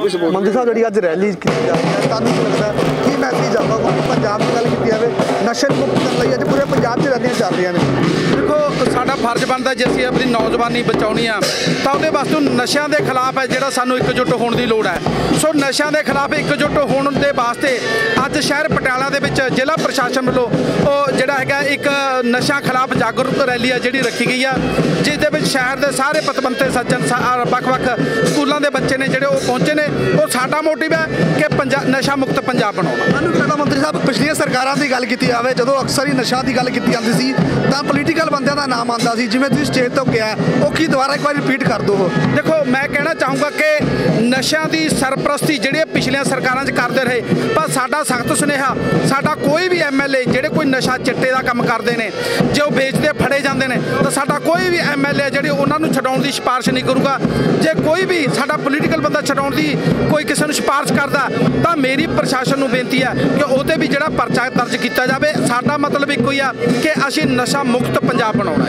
ਮੰਤਰੀ ਸਾਹਿਬ ਜਿਹੜੀ ਅੱਜ ਰੈਲੀ ਕੀਤੀ ਜਾ ਰਹੀ ਹੈ ਤੁਹਾਨੂੰ ਕੀ ਲੱਗਦਾ ਹੈ? ਕੀ ਮੈਸੇਜ ਕਿਉਂਕਿ ਪੰਜਾਬ ਦੀ ਗੱਲ ਕੀਤੀ ਜਾਵੇ ਨਸ਼ੇ ਨੂੰ ਮੁਕਤ ਕਰਨ ਲਈ ਅੱਜ ਪੂਰੇ ਪੰਜਾਬ 'ਚ ਰੈਲੀਆਂ ਚੱਲ ਰਹੀਆਂ ਨੇ ਦੇਖੋ ਸਾਡਾ ਫਰਜ਼ ਬਣਦਾ ਜੇ ਅਸੀਂ ਆਪਣੀ ਨੌਜਵਾਨੀ ਬਚਾਉਣੀ ਆ ਤਾਂ ਉਹਦੇ ਵਾਸਤੇ ਨਸ਼ਿਆਂ ਦੇ ਖਿਲਾਫ ਹੈ ਜਿਹੜਾ ਸਾਨੂੰ ਇਕਜੁੱਟ ਹੋਣ ਦੀ ਲੋੜ ਹੈ ਸੋ ਨਸ਼ਿਆਂ ਦੇ ਖਿਲਾਫ ਇਕਜੁੱਟ ਹੋਣ ਦੇ ਵਾਸਤੇ ਅੱਜ ਸ਼ਹਿਰ ਪਟਿਆਲਾ ਦੇ ਵਿੱਚ ਜ਼ਿਲ੍ਹਾ ਪ੍ਰਸ਼ਾਸਨ ਵੱਲੋਂ ਉਹ ਜਿਹੜਾ ਹੈਗਾ ਇੱਕ ਨਸ਼ਾ ਖਿਲਾਫ ਜਾਗਰੂਕ ਰੈਲੀ ਆ ਜਿਹੜੀ ਰੱਖੀ ਗਈ ਆ ਜਿਸ ਦੇ ਵਿੱਚ ਸ਼ਹਿਰ ਦੇ ਸਾਰੇ ਪਤਵੰਤੇ ਸੱਜਣ ਵੱਖ-ਵੱਖ ਸਕੂਲਾਂ ਦੇ ਬੱਚੇ ਨੇ ਜਿਹੜੇ ਉਹ ਪਹੁੰਚੇ ਨੇ ਉਹ ਸਾਡਾ ਮੋਟਿਵ ਹੈ ਕਿ ਪੰਜਾ ਨਸ਼ਾ ਮੁਕਤ ਪੰਜਾਬ ਬਣਾਉਣਾ। ਕੀ ਲੱਗਦਾ ਮੰਤਰੀ ਸਾਹਿਬ ਪਿਛਲੀਆਂ ਸਰਕਾਰਾਂ ਦੀ ਗੱਲ ਕੀਤੀ ਜਾਵੇ ਜਦੋਂ ਅਕਸਰ ਹੀ ਨਸ਼ਾ ਦੀ ਗੱਲ ਕੀਤੀ ਜਾਂਦੀ ਸੀ ਤਾਂ ਪੋਲੀਟੀਕਲ ਬੰਦਿਆਂ ਦਾ ਨਾਮ ਆਉਂਦਾ ਸੀ ਜਿਵੇਂ ਤੁਸੀਂ ਸਟੇਜ ਤੋਂ ਕਿਹਾ ਉਹ ਕੀ ਦੁਬਾਰਾ ਇੱਕ ਵਾਰ ਰਿਪੀਟ ਕਰ ਦਿਓ ਦੇਖੋ ਮੈਂ ਕਹਿਣਾ ਚਾਹੂੰਗਾ ਕਿ ਨਸ਼ਿਆਂ ਦੀ ਸਰਪ੍ਰਸਤੀ ਜਿਹੜੇ ਪਿਛਲੀਆਂ ਸਰਕਾਰਾਂ 'ਚ ਕਰਦੇ ਰਹੇ ਪਰ ਸਾਡਾ ਸਖਤ ਸੁਨੇਹਾ ਸਾਡਾ ਕੋਈ ਵੀ ਐਮਐਲਏ ਜਿਹੜੇ ਕੋਈ ਨਸ਼ਾ ਚਿੱਟੇ ਦਾ ਕੰਮ ਕਰਦੇ ਨੇ ਜੇ ਉਹ ਵੇਚਦੇ ਫੜੇ ਜਾਂਦੇ ਨੇ ਤਾਂ ਸਾਡਾ ਕੋਈ ਵੀ ਐਮਐਲਏ ਜਿਹੜੇ ਉਹਨਾਂ ਨੂੰ ਛਡਾਉਣ ਦੀ ਸਿਫਾਰਿਸ਼ ਨਹੀਂ ਕਰੂਗਾ। ਜੇ ਕੋਈ ਵੀ ਸਾਡਾ ਪੋਲੀਟੀਕਲ ਬੰਦਾ ਛਡਾਉਣ ਦੀ ਕੋਈ ਕਿਸੇ ਨੂੰ ਸਿਫਾਰਿਸ਼ ਕਰਦਾ, ਤਾਂ ਮੇਰੀ ਪ੍ਰਸ਼ਾਸਨ ਨੂੰ ਬੇਨਤੀ ਹੈ ਕਿ ਉਹਦੇ ਵੀ ਜਿਹੜਾ ਪਰਚਾ ਦਰਜ ਕੀਤਾ ਜਾਵੇ, ਸਾਡਾ ਮਤਲਬ ਇੱਕੋ ਹੀ ਆ ਕਿ ਅਸੀਂ ਨਸ਼ਾ ਮੁਕਤ ਪੰਜਾਬ ਬਣਾਉਣਾ